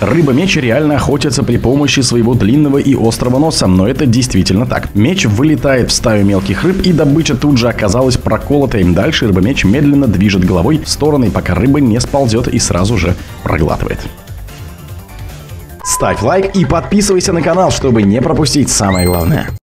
Рыба-меч реально охотится при помощи своего длинного и острого носа, но это действительно так. Меч вылетает в стаю мелких рыб, и добыча тут же оказалась проколотой. Дальше рыба-меч медленно движет головой в стороны, пока рыба не сползет и сразу же проглатывает. Ставь лайк и подписывайся на канал, чтобы не пропустить самое главное.